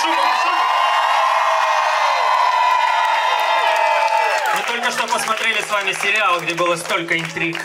шуму, шуму. Мы только что посмотрели с вами сериал, где было столько интриг.